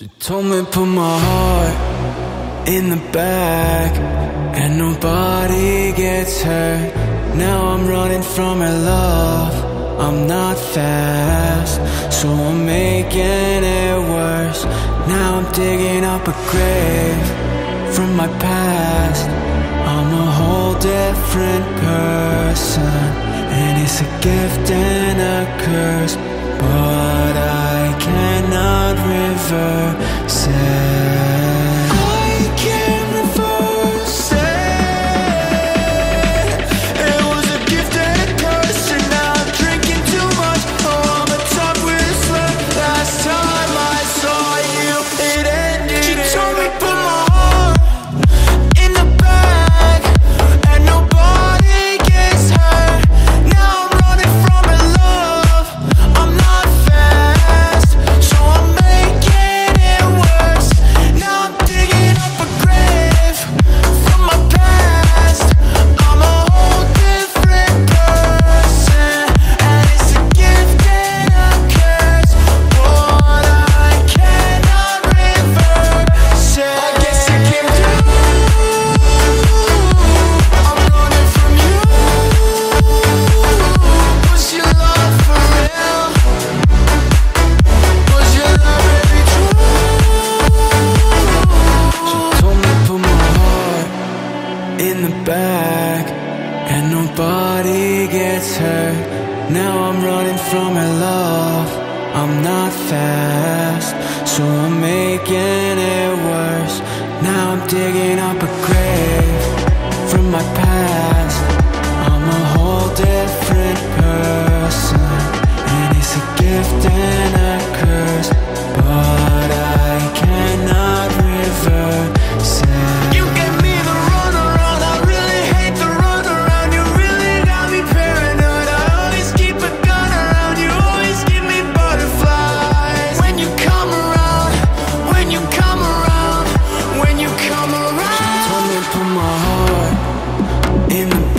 She told me put my heart in the bag and nobody gets hurt. Now I'm running from her love. I'm not fast, so I'm making it worse. Now I'm digging up a grave from my past. I'm a whole different person, and it's a gift and a curse. Reverse it. And nobody gets hurt. Now I'm running from her love. I'm not fast, so I'm making it worse. Now I'm digging up a grave from my past. I'm a whole different person, and it's a gift